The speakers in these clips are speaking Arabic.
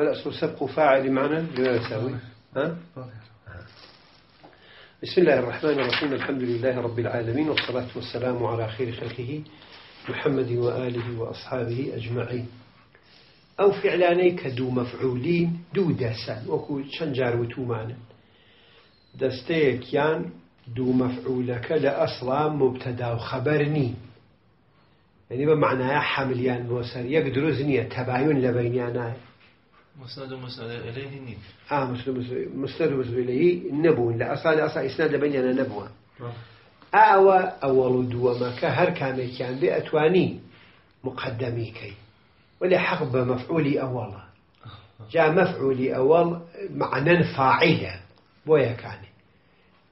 والأصل سبق فاعل معنى لا يساوي ها؟ بسم الله الرحمن الرحيم الحمد لله رب العالمين والصلاة والسلام على خير خلقه محمد وآله وأصحابه أجمعين. أو فعلاني كدو مفعولين دو داسان وكو شنجار وتومانا دستيكيان دو مفعولك لأصلا مبتدا وخبرني يعني بمعنى حمليان بوسر يقدروا زنية تباين لبينيانا مسند ومسند إليه نيم آه مسند مسند مسند إليه نبون لا أصلا أصلا إسناد بيننا نبوة. أو أول دوما كهر كان كان بأتواني مقدمي كي. ولا حق بمفعولي أول. جاء مفعولي أول معنى فاعلة بويا كان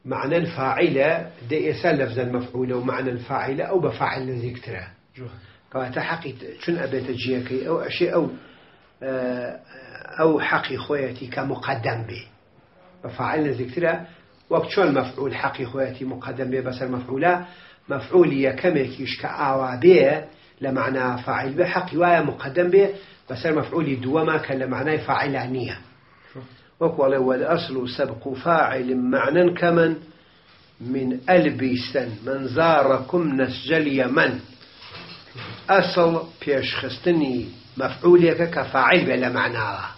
معنى فاعلة دي إسال لفظ المفعول ومعنى فاعلة أو بفاعل ذكره كواتا حقي شن أبيت جيكي أو أشياء أو أو حقي خويتي كمقدم به. بفاعل ذكره وقت شون مفعول حقي خويتي مقدم به بس المفعولة مفعول كميكيش كآوا به لمعنى فاعل به حقي وايا مقدم به بس المفعول دوما كان لمعنى فاعل عنية وقال والأصل سبق فاعل معنى كمن من ألبسا من زاركم نسجل يمن أصل خستني مفعولك كفاعل بلا معنى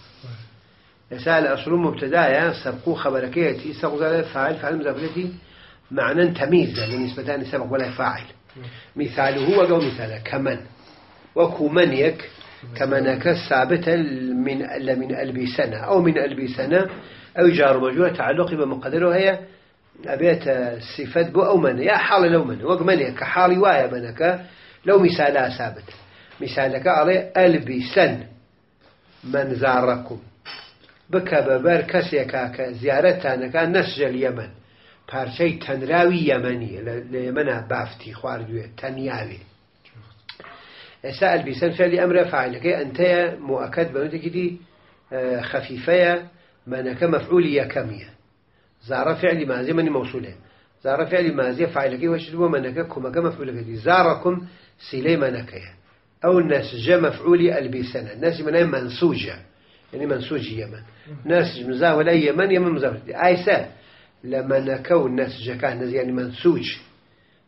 يسأل أصل مبتدأ سبقوا خبركيتي سبق فاعل فعل مزافلتي معنى تمييز بالنسبة سبق ولا فاعل. مثاله هو قول مثاله كمن. وكو منيك كمنك ثابتة من من ألبسنا أو من ألبسنا أو جار مجرور تعلق بمقدره هي أبيت صفات بو أو من يا حال لو من. وق منك كحالي وايا منك لو مثالها ثابت. مثالك عليه ألبسن من زاركم. بك ببر كسيكا كزيارتانك نسج اليمن پارچەی تەنراوی یەمەنی لە ئێمەە بافتی خواردوێت تەنیاوێ ئێستا ئەلبیسەن فعلی ئەمرە فعلەکەی ئەنتەیە مؤکد بەوتێکی خەفیفەیە منەکە مەفعولی یەکەمیە زارە فعلی مازی منی مەوصولێ زارە فعلی مازیە فعلەکەی وەشت بۆ منەکە کومەکە مەفعولەکەی زارەکم سیلەی منەکەیە أو نسج مفعولي ألبسنا نسج من منسوجة يعني منسوج يمن. نسج مزاح ولا يمن يمن مزاح. آيسا لما نكون نسج كان يعني منسوج.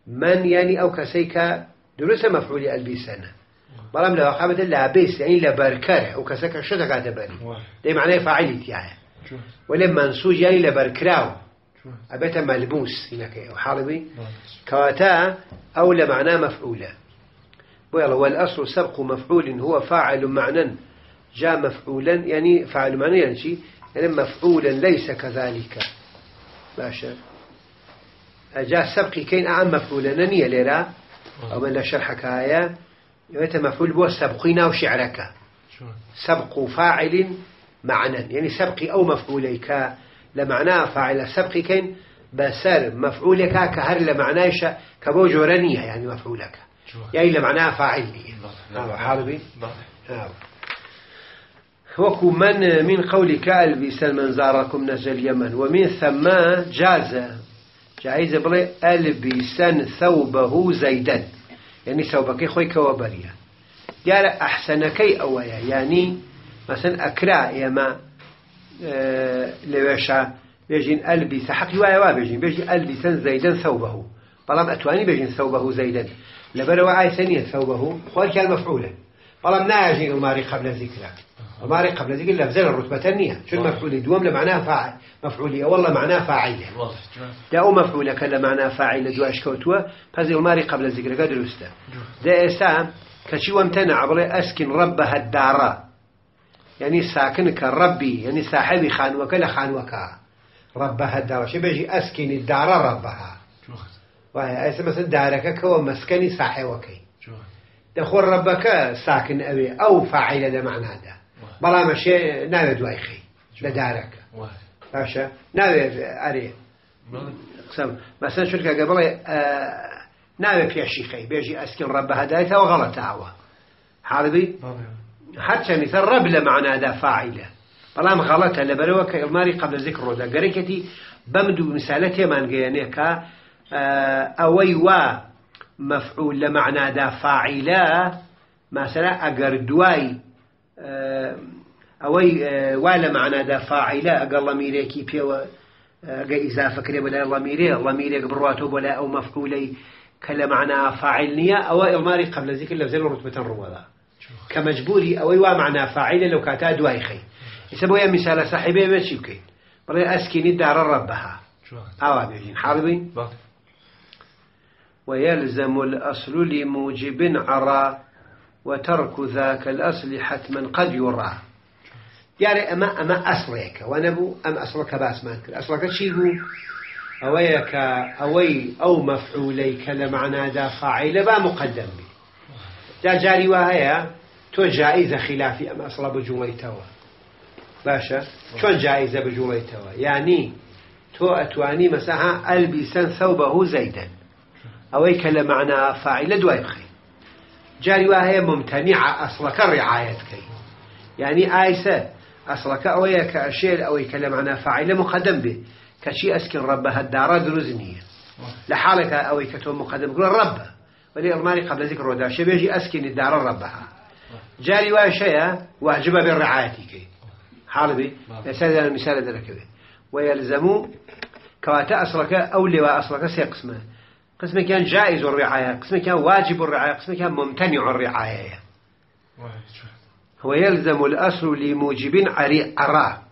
من يعني أو كسيكا درس مفعولي ألبسنا بەڵام لە وەقامەتە لابێس يعني لەبەرکەر ئەو کەسەکە شتەکاتە بەری دەی معنای فعلی تایە وەلێ منسوج یانی لەبەرکراو ئەبێتە مەلبوس هینەکەی ئەو حاڵبی کەواتە ئەو لە معنا مەفعولە بۆیڵە والأصل سبق مفعول هو فاعل معنى جاء مفعولا يعني فاعل معنى يعني شيء يعني مفعولا ليس كذلك. باشا جاء سبق كين أعم مفعولا نية ليرا أو من لا شرحك آية يبقى مفعول بو سبقنا وشعرك سبق فاعل معنى يعني سبق أو مفعوليك. لمعناه فاعل سبق كين بسر مفعولك كهر لمعناش كبو جورانية يعني مفعولك. يعني لمعناه فاعل هذا حالبي وكو من من قولك ألبس من زاركم نزل اليمن ومن ثم جاز. جائز بلي ألبسا ثوبه زيدا يعني ثوبك خوي كوابريا. قال أحسنكي أويا. يعني مثلا أكرا يما أه لوشا بيجين ألبس حقي وايا وابيجين بيجين. ألبسا زيدا ثوبه. بلام أتواني بيجين ثوبه زيدا لبروا عايسانية ثوبه. خوال كان مفعولا. بلام ناجين الماري قبل ذكره الماري قبل ذكر لفظين الرتبة النية. شو المفعول دوم لمعناه فاعل. مفعولية والله معناه فاعلة. دا أو مفعولة كلا معناه فاعلة. دو أشكوتوا فهذه الماري قبل ذكر قدر الأستاذ. دا إسام كشي وامتنع بلي أسكن ربها الدار يعني ساكنك ربي. يعني صاحبي خانوك لخانوكا ربها الدار شو بيجي أسكن الدار ربها. وهي مثلا دارك كو مسكني صاحبك دخول ربك ساكن أبي أو فاعل ده معنى هذا. بلا مشي ناوي دواي خي لدارك. باشا ناوي أري. قسم مثلا شركة قبل آه ناوي بيشي خي بيجي أسكن ربها دايتا وغلط عوا حالبي حتى مثل رب لمعنى هذا فاعله. بەڵام غەڵەتە لەبەرەوە کە ئەلماری قبل ذکر ڕۆدا گەرەکەتی بەم دوو میسالەتێمان گەیانێ کە ئەوەی وا مەفعول لە معنادا فاعیلە ماسەرە ئەگەر دوای ئەوەی وا لە معنادا فاعیلە ئەگەڵ لە میرێکی پێوە ئەگە ئیزافەکرێ بە لای ڵەمیرێ ڵەمیرێک بڕاتەوە بۆ لای ئەو مەفقولەی کە لە معنا فاعل نییە ئەوە ئێڵماری قبل ذکر لە زێر ڕوتبەتەن ڕوەدا کە مەجبوری ئەوەی وا معنا فاعلە لەو کاتا دوای خەی ئێستا بۆیە میسالە صاحبێ بێ چی بکەین؟ بڵێ ئەسکینی دارە ڕەبەها. ئاوا بێژین. حاڵبین ويلزم الأصل لموجب عرى وترك ذاك الأصل حتما قد يرى. نەبوو ئەم ئەسڵەکە باسمان کرد ئەسڵەکە چی بوو ئەوەیە کە ئەوەی ئەو مەفعولەی کە لە معنادا فاعیلە با مقدم بی جا جاری وا هەیە تۆ جایزە خلافی ئەم ئەسڵە بجوڵیتەوە باشە چۆن جایزە بجوڵیتەوە یعنی تۆ ئەتوانی مەسەها ئەلبیسەن ثەوبەه زەیدەن دوای بخەی جاری وا هەیە ممتەنیع ئەسڵەکە ڕعایەتکەی یعنی ئایسە ئەسڵەکە ئەوەیە کە ئەشێر ئەوەی کە لە معنە فعیلە مقدم ڕەبە هەدارە دروست نییە لە حاڵێکە ئەوەی کە تۆ مقدم گرە ڕەبە ولی ئەڵمانی قبل شەبێژی ئەسکینی دارە ڕەبەها جاری واشەیە واجبە بێ ڕعایەتی کەی حاڵبی لەسەر مثال دەرەکەوێت ويلزمو كواتا أصلك أو لواء أصلك سي قسمه كان جائز الرعاية قسمه كان واجب الرعاية قسمه كان ممتنع الرعاية. ويلزم الأصل لموجب عرا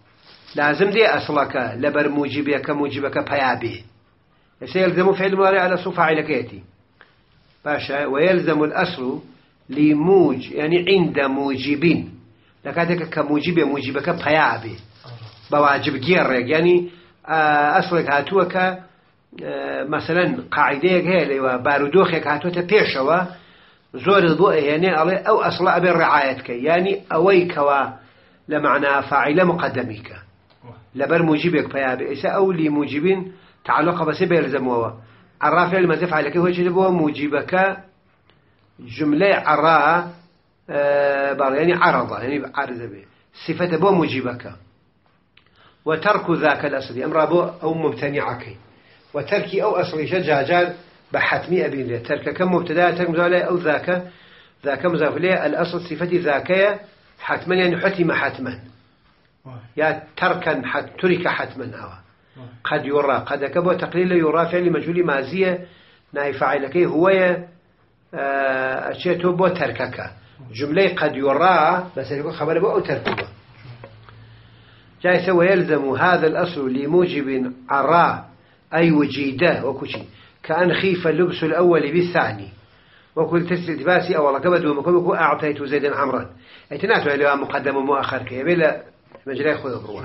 لازم دي أصلك لبر موجبك موجبك بيابي. سيلزم فعل مضارع على صفة علكيتي باشا ويلزم الأصل لموج يعني عند موجبين لكاتك كموجب موجبك بيابي. بواجب جيرك يعني أصلك هاتوك مثلا قاعدة هي بارودوخك هاتوك بيشوا زۆرت بۆ ئەهێنێ ئەڵێ ئەو ئەسڵە ئەبێ ڕعاەتکە ینی ئەوەی کەوا لە معنا فاعلە مقدمیکە لەبەر موجبێک پیابێ ئێستا ئەو لی موجبین تعلق بەسێ بێرزەمەوە عرافێ المەزە فعلەکە هۆی بۆ موجبەکە جملەی عڕا باڵێنی عرضە ینی عرزە بێ صفەتە بۆ موجبەکە وترك ذاك الأصل أمر بو أو مبتنعكي وترك أو أصل جاجان بحتمي أبين له ترك كم مبتدأ؟ ترك مزالة أو ذاك ذاك مضاف له الأصل صفة ذاكية. حتما يعني حتم حتما. يا تركا حت ترك حتما أو قد يرى. قد كبو تقليل يرى فعل مجهول مازية. ناي فاعلك هو آه، أشياء بو تركك. جملة قد يرى بس يقول خبر بو أو تركه جاي سوى يلزم هذا الأصل لموجب عراء. أي وجيدة وكشي كأن خيف اللبس الأول بالثاني. وكل تسل إلتباسي أولا. قبد ومكبك أعطيت زيدا عمرا. اتناتو إلى مقدم ومؤخر كي بلا مجرى خذ بروح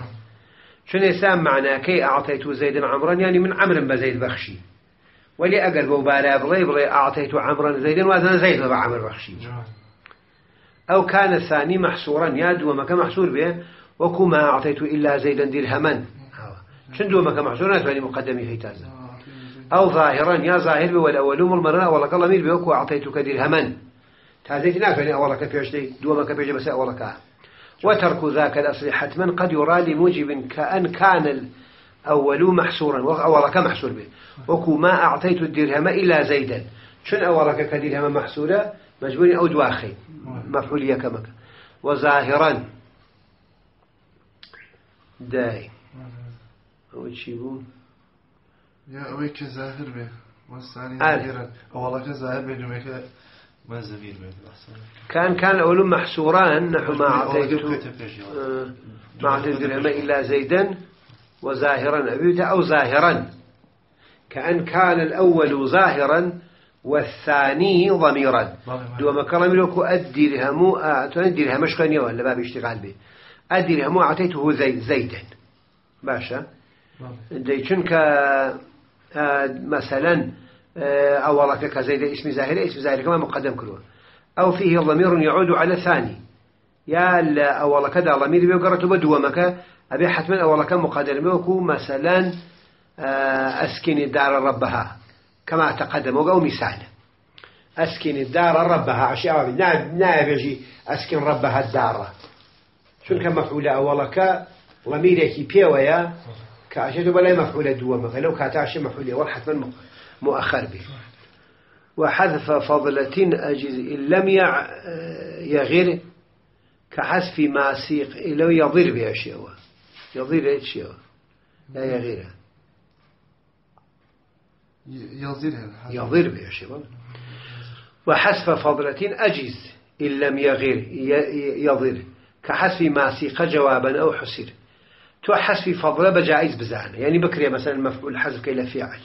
شنو يسام معنى كي أعطيت زيدا عمرا يعني من عمر بزيد بخشي. ولي أقل بوبالا بلي بلي أعطيت عمرا زيدا وأذن زيد بعمر بخشي. أو كان الثاني محصورا ياد ومك محصور به وكو ما أعطيت إلا زيدا درهما. محصورا يعني مقدمي في تازا أو ظاهرا يا ظاهر والأول مرمرنا أولا قال مير بيوكو أعطيتك درهما تازيت نافعني أولا كفيشتي دوما كفيش بس أولا كا وترك ذاك الأصل حتما قد يرى لموجب كأن كان الأول محصورا أولا كمحصور به. وكو ما أعطيت الدرهم إلا زيدا. شن أولا كدرهم محصورة؟ مجبور أو دواخي. مفعولية كمك وظاهرا. داي. أو تشيبون يا أويك ظاهر به والثاني ظاهرا أولا ظاهر به جمعك ما زميل به كان كان أول محصوران نحو ما أعطيته ما أعطيت إلا زيدا وظاهرا أبيته أو ظاهرا كأن كان الأول ظاهرا والثاني ضميرا دو ما كلام لك أدي لهمو أدي لهم شكانيا ولا باب اشتغال به أدي لهمو أعطيته زيد زيدا باشا دي چونك مثلا آه، أولك كزيد اسم زاهر اسم زاهر كما مقدم كله أو فيه ضمير يعود على ثاني يا أولك دا ضمير بيقرأت بدومك أبي حتما أولك مقدم بيوكو مثلا أسكن الدار ربها كما تقدم أو مثال أسكن الدار ربها عشاء نائب يجي أسكن ربها الدار كان مفعول أولك ضميرك بيويا كعشته بلا مفعول دوما فلو كاتعش مفعول أول حتما مؤخر به وحذف فضلة أجز إن لم يغير كحذف ما سيق لو يضر بها شيء يضر شيء لا يغيرها يضر يضر بها شيء وحذف فضلة أجز إن لم يغير يضر كحذف ما سيق جوابا أو حسر تو حذف فضلة بجائز بزانة يعني بكري مثلا مفعول حذف كيلا فعل.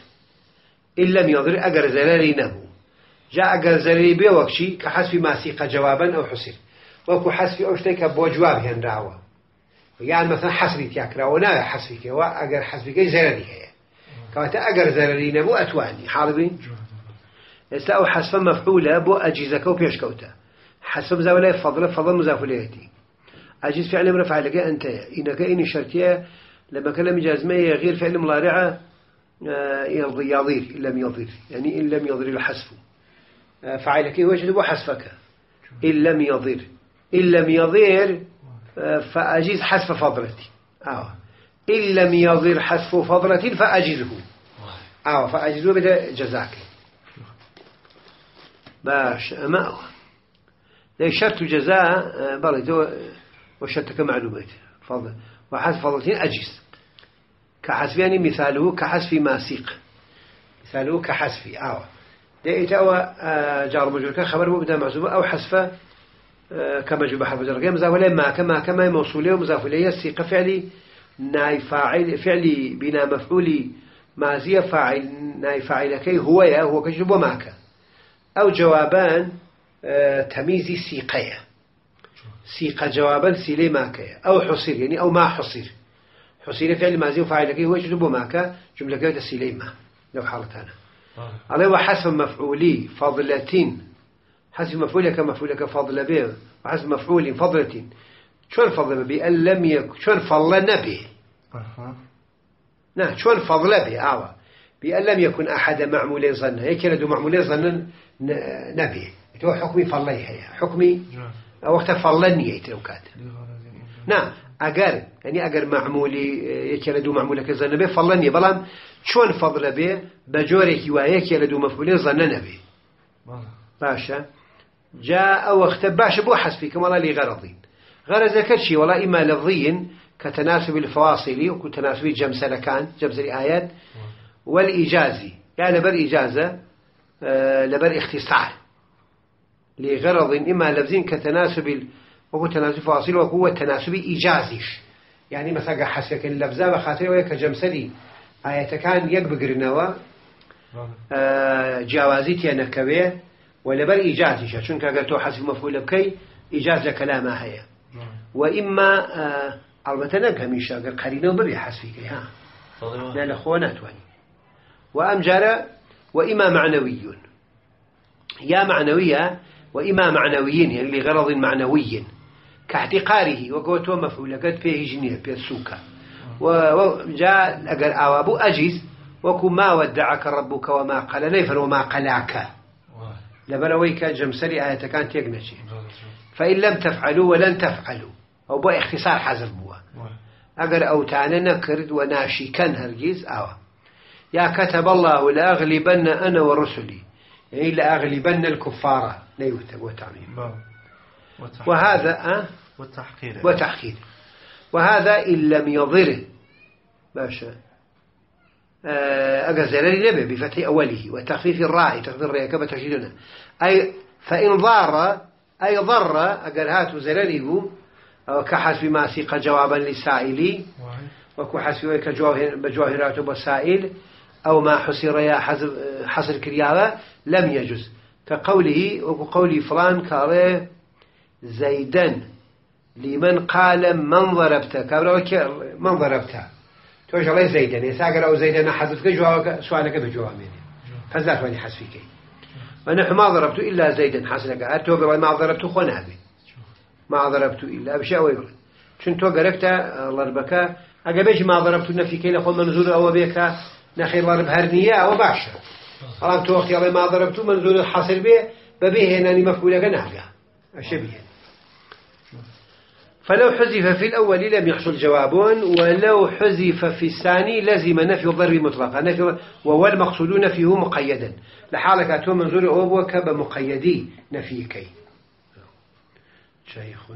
إن لم يضر أجر زلالي نبو جاء أجر زلالي بوكشي كحذف ما سيق جوابا أو حسر وكو حذف أو شتيك بو جواب هندراوة يعني مثلا حسبي تياكرا ونا حسبي كوا أجر حسبي كي زلالي هي. كواتا أجر زلالي نبو أتواني. حاربين إسلا أو حسب مفعولة بو أجيزك وبيش كوتا. حسب زاولة فضل فضل أجيز فعل مرفع لك أنت إنك إني شرطية لما كلام جازمة غير فعل مضارعة آه، يضير إن لم يضر يعني إن لم يضر الحسف آه، فعلك وجد حسفك إن لم يضر إن لم يضر آه، فأجيز حسف فضلتي. آه. إن لم يضر حسف فضلة فأجزه. آه فأجزه بدا جزاك. باش ما لي شرط جزاء؟ بلى وشرط كمعلومات فضل. وحسب فضلتين أجز كحسب يعني مثاله كحسب ما سيق مثاله كحسب. آه. دقيت أو آه، جار مجرور خبر مبدأ معزوبة أو حسف آه، كما جب حرف جر. مضاف إليه ما كما كما موصولة ومضاف إليه السيق فعلي ناي فاعل فعلي بنا مفعولي مازية فاعل ناي فاعل كي هو يا هو كجب وماك أو جوابان آه، تمييز سيقية سيق جوابا سيلي ماكية أو حصير يعني أو ما حصير. حصير فعل مازي وفاعل كي هو جب وماك جملة كيوتا سيلي ما. لو حالتنا عليه وحسب مفعولي فضلة حسب مفعولك مفعولك فضل به وحسب مفعول فضلة شون فضل به؟ أن لم يكن شون فضل نبي نعم شون فضل به؟ آوى. بأن لم يكن أحد معمولي ظن هيك لدو معمولي ظن نبي. تو حكمي فضلي هي حكمي وقت فضلني يتوكات نعم أجر يعني أجر معمولي يكلدو معمولك ظن به فضلني بلام شون فضل به بجورك وياك يلدو مفعولي ظن نبي. باشا. جاء وقت باش بو حسبي كما لا لي غرضين. غرض كرشي ولا إما لفظي كتناسب الفواصل وكتناسب جمسلكان جمس الآيات والإجازي. يعني لبر إجازة آه، لبر اختصار. لغرض إما لفظين كتناسب وهو تناسب فواصل وهو تناسب إيجازيش. يعني مثلا حسك اللفظة بخاطر ويا كجمسلي آية كان يقبقر نوا آه، جوازي تيانكويه ولبر إيجازيش. چونك أقل تو حسب مفعول بكي إيجاز كلامها هي وإما آه، البته نك أقل قرينه وبري حسبي ها. لا لخوانات واني وأم جرى وإما معنوي يا معنوية وإما معنويين يعني لغرض معنوي كاحتقاره وقوته مفعول قد فيه جنيه في السوكة وجاء أقل أوابو أجيز وكو ما ودعك ربك وما قال نيفر وما قلاك. لبرويك جمسري آية كانت يقنشي فإن لم تفعلوا ولن تفعلوا. أو بو اختصار حزر بوا أقر أوتانا نكرد وناشي كان هرجيز. آوه يا كتب الله لأغلبن أنا ورسلي. يعني لأغلبن الكفار. لا يوتب وتعميم وهذا أه؟ وتحقير وتحقير وهذا إن لم يضره باشا آه، أجزل لنبي بفتح أوله وتخفيف الراء تخفيف الراء كما تشهدون أي فإن ضار أي ضر أقل هاتوا زلله كحسب ما سيق جوابا للسائل وكحسب بجواهرات وسائل أو ما حصر يا حصر كريابة لم يجز كقوله وقول فلان قال زيدا لمن قال من ضربت من ضربت توش الله زيدا. يساقر أو زيدا حذفك جوابك سؤالك بجوابين فزات واني حسفك ونحن ما ضربت إلا زيدا. حسنك أتو ما ضربت خنا ما ضربت إلا بشيء ويقول شنتو قربت الله ربك. أقبش ما ضربت نفيك لخو منزول أو بيك نخير ضرب هرنية أو باشا. أرام تو وقت ما ضربت منزول الحصر به ببيه هنا مفعولك نافع الشبيه فلو حذف في الأول لم يحصل جواب ولو حذف في الثاني لزم نفي الضرب مطلقا. نفي وهو المقصود نفيه مقيدا. لحالك أتو منظور أبوك بمقيدي نفيكي. شيخ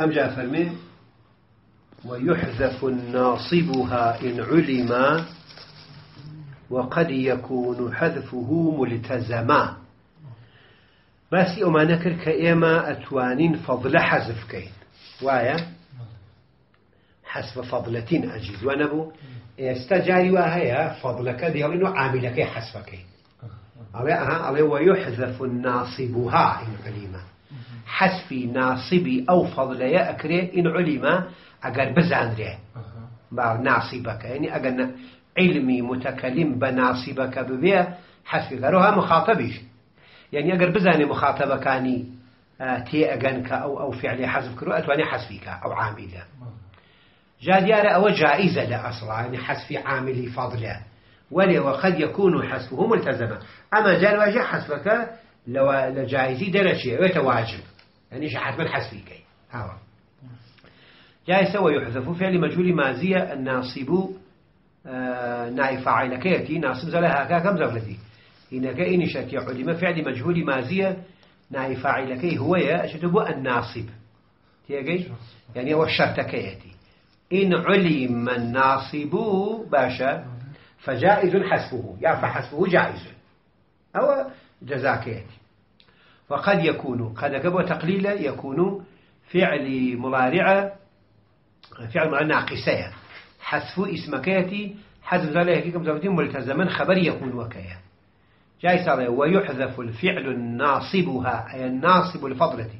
أم جاء فرمي ويحذف ناصبها إن علم وقد يكون حذفه ملتزما. باسی ئەومانە کرد کە ئێمە ئەتوانین فەضلە حەزفکەین وایە حەسب فەضلەتین ئەجیز وە نەبوو ئێستا جاری وا هەیە فەضلەکە دێڵین و عامیلەکەی حەسبەکەین ئەڵێ ئەها ئەڵێ حەسفی ناصبی ئەو فەضلەیە ئەکرێ ئین علمە ئەگەر بزانرێ با ناصبەکە یعنی ئەگەر علمی متەکەلیم بە ناصبەکە ببێ حەسفی گەرەوە مخاطبیش يعني ئەگەر بزانێ مخاطبەکانی تێ ئەگەن کە ئەو ئەو فعلی حەزب کرد ئەتوانێ حەسفیکە ئەو عامیلە جا دیارە ئەوە جائزە لە ئەسڵانی حەسفی عاملی فەضلە ولي وقد يكون حسبه ملتزما. أما جال واجه حسبك لو لجائزي درجة ويتواجب يعني حتما حسبي كي هوا جائزة ويحذف فعل مجهول مازية الناصب آه نائب فاعل كيتي ناصب زلها كم زغلتي إنك إنشت علم فعل مجهول مازية نائب فاعل هو يا أشتبه الناصب. تيجي؟ يعني هو الشرط كيتي إن علم الناصب باشا فجائز حسبه يا فحسبه جائز. أو جزاكيتي وقد يكون قد كبو تقليل يكون فعل مضارع فعل مضارع ناقصية. حذف اسمكيتي حذف ذلك كم زوجين ملتزما خبر يكون وكيا جاي صار ويحذف الفعل الناصبها أي الناصب الفضلة.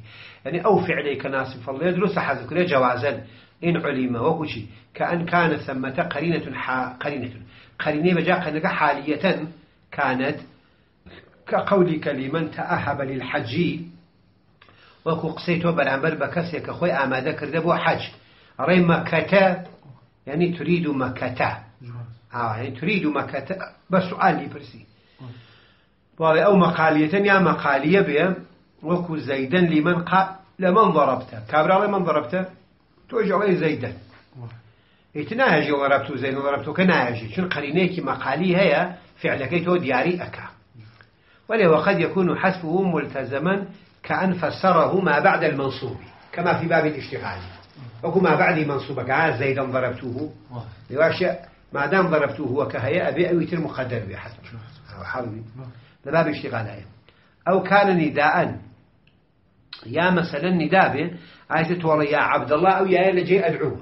يعني أو فعلي كناصب فضل يدرس حذف جوازا؟ إن علم وكشي. كأن كان ثمة قرينة قرينة. قرينة بجاء قنك حالية كانت كقولك لمن تأهب للحج. وكو قسيتو برامبر بكسيك خوي آماده كرده بو حج. ري مكتا يعني تريد مكتا آه يعني تريد مكتا بس سؤال لي برسي. أو مقالية يا مقالية بيا. وكو زيدا لمن قا لمن ضربته. كابرا لمن ضربته؟ توجه عليه زيدا. إتناهجي ضربته زيدا ضربته كناهجي. شن قرينيك مقالي هي فعلك تو دياري أكا. ولي وقد يكون حسبه ملتزما كأن فسره ما بعد المنصوب كما في باب الاشتغال. وكما ما بعد منصوبك عاد زيدا ضربته. لواشي ما دام ضربته وكهيئة أبي أويت المقدر بحسب حربي لباب اشتغال أو كان نداء. يا مثلا نداء به والله يا عبد الله أو يا لجي أدعوه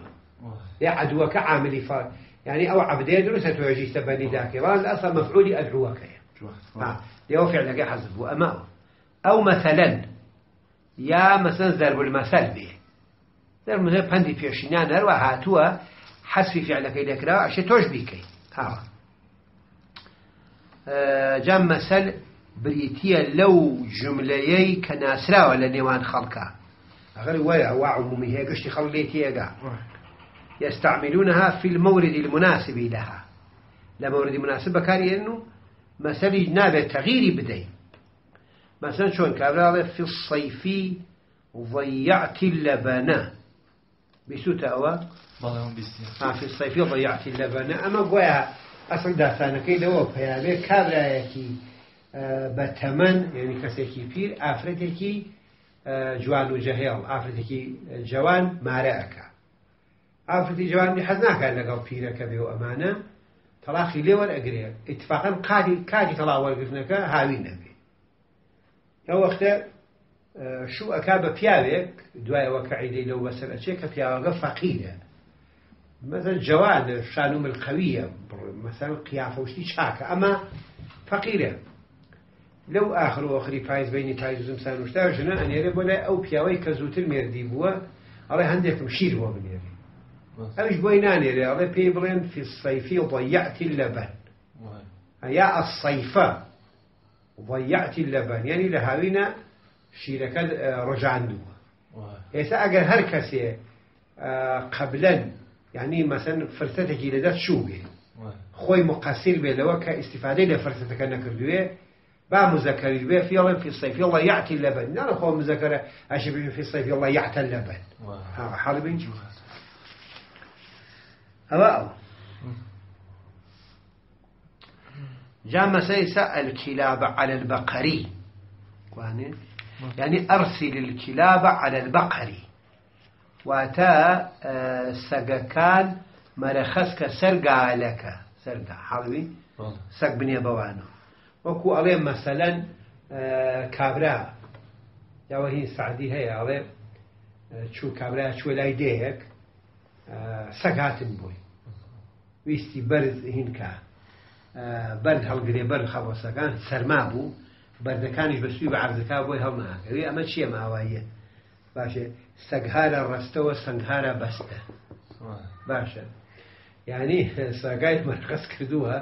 يا عدوك عاملي فار يعني أو عبدي درس توجي سبني ذاك. الأصل مفعولي أدعوك يا لو فعل حذف أما أو مثلا يا مثلا ضرب المثل به. ضرب المثل بندي في شنان أروى هاتوا حذف فعلك إلى كلا عشان توش بيكي ها. جام مثل بريتيا لو جمليي كناسرا ولا نيوان خلقا أغلي ويا وعمومي هي خليتي يستعملونها في المورد المناسب لها. لمورد مناسب كاري إنه مثل نابع تغيير بدي مثلا شون كابرا في الصيف ضيعت اللبن بسوت أوا آه في الصيف ضيعت اللبن أما قويا أصل دافانا كي دوا بيامي كابرا يكي آه بتمن يعني كسيكي بير أفرتكي آه جوان وجهيل أفرتكي جوان مارأك أفرتي جوان حزناك لقاو بيرك بيو أمانة تەلاخی لێوە ئەگرێ. اتفاقا قادی کاتی تەڵاوەرگرتنەکە هاوی نەبێ ئەو وەختە شو ئەکا بە پیاوێک دوایەوە کە عیدەی لەو بەسەر ئەچێ کە پیاوەگە فەقیرە. مثل جوان شان و ملقەویە مثلا قیافەشتی چاکە. ئەمە فەقیرە. لەو ئاخر و ئەخری پایز بینی پایز زمسان وشتاژنە ئەنێرە بۆ لای ئەو پیاوەی کە زووتر مێردی بووە ئەڵێ هەندێکم شیر بۆ بنێری أمش بويناني رياضي بيبلين في الصيف ضيعت اللبن؟ يا الصيفة ضيعت اللبن. يعني لهاوينا شيركة رجعان دوا. إذا أجر هر كسي قبلا يعني مثلا فرصتك لدات شو بيه خوي مقصر بيه لو كاستفادة لفرصتك نكردوه با مذكر به في يوم في الصيف يلا يعطي اللبن. لا خو مذكر أشبه في الصيف يلا يعطي اللبن. ها حربين هواء جاء سيسأل الكلاب على البقري يعني أرسل الكلاب على البقري واتە سەگەکان مەرەخەسکە سەرگالەکە سەرگا حاڵوی سەگ بنێ بەوانە وەکو ئەڵێ مەسەلەن کابرا یاوە هی سعدی هەیە ئەڵێ چوو کابرا چوە لای دەیەک سەگ هاتن بووی. ویستی بەرز هینکە. بەرد هەڵگرێ بەر خەوەسەکان سەرما بوو. بەردەکانیش بەسوی بە عرزەکە بۆی هەڵ ناکەوێ ئەمە چییە ماواییە؟ باشێ سەگهارە ڕستەوە سنگهارە بەستە. باشە. یعنی ساگای مەرخەس کردووە.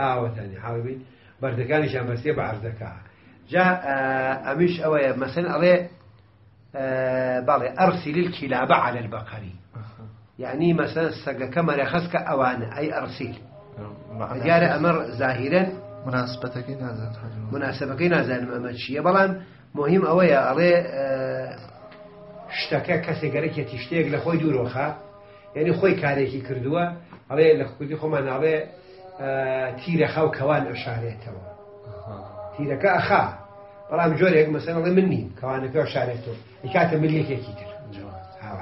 ئاوەتانی حاڵبین بەردەکانیشان بەستێ بە عرزەکە. جا ئەمیش ئەوەیە مەسن ئەڵێ باڵێ ئەرسی للكلابە على البقري يعني مثلا سەگەکە مەرەخەسکە ئەوانە ئەی ئەرسیل. دیارە ئەمە زاهیرەن مناسبەتەکەی نازان مناسبەکەی نازانم ئەمە چییە؟ بەڵام مهم ئەوەیە ئەڵێ شتەکە کەسێک گەرەکێتی شتێک لە خۆی دوورۆخە. یعنی خۆی کارێکی کردووە ئەڵێ لە کوردی خۆمان ناڵێ تیرە خەو کەوان ئەشارێتەوە. تیرەکە ئەخا. بەڵام جۆرێک مەسەنڵێ من نیم کەوانەکە شارێتەوە کاتە ملیەکێکی تر.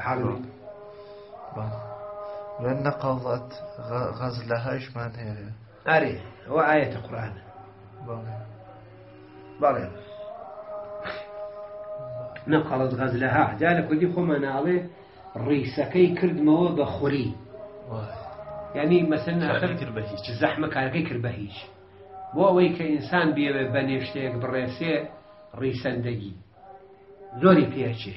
حاڵ نەقڵات غەز لە هەشمان هەیە ئارێ ئەوە ئاەتە قورآانە بەڵێ. نەقەڵت غەز لەها جا لە کوردی خۆمە ناڵێ ڕیسەکەی کردمەوە بە خوری. ینی مەسن کرد بە هیچ. زەحمە کارەکەی کرد بە هیچ. بۆ ئەوەی کە ئینسان بێوێ بە نێشتەیەک بڕێسێ ڕیسەندەگی. زۆری پێچێ.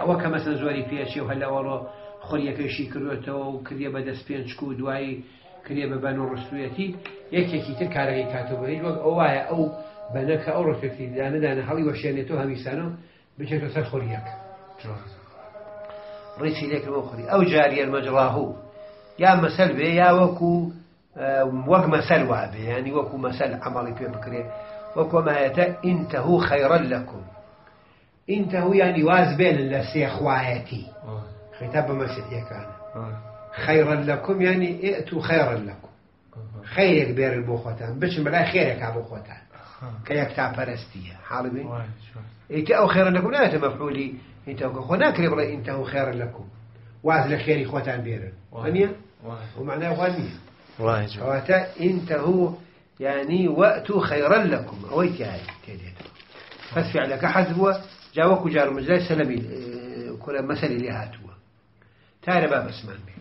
ئەوە کە مەسن زۆری پێچێ و هەلەوەڵۆ خۆریەکەشی کردوێتەوە و کردێ بە دەست پێنجکو و دوایی کرێ بە بەن و ڕستوەتی یەکێکی تر کارەکەی کاتەوە هیچ وەک ئەو وایە ئەو بەنەکە ئەو ڕفێتی دانەدانە هەڵی وەشێنێتەوە هەمیسانە بچێتە سەر خۆریەک. ڕیسی لێکەوە خوری ئەو جاریەر مەجڕاهوو یا مەسەل بێ یا وەکو وەک مەسەل وابێ ینی وەکو مەسەل عملی پێ بکرێ. وەکۆمایەتە ئینتەهوو خەیڕەن لەکم ئینتەهوو ینی واز بێن لە سێخوایەتی. خطاب بمسيحيكان خيرا لكم يعني ائتوا خيرا لكم. خيرك بير البوخوتان. بچن بلا خيرك ابو خوتان كيك تا فرستية. حالبي انت أو خيرا لكم. لا مفعولي. انت أو خنا كري بلا انت أو خيرا لكم. واز لخيري خوتان بير. ثانية ومعناه غني واجب واتا انت هو يعني وقت خيرا لكم. أويت هاي تيديت فالفعل كحذف جاوك جار مجلس سلمي كل مثل اللي هاتوا. تارە با بەسمان بێ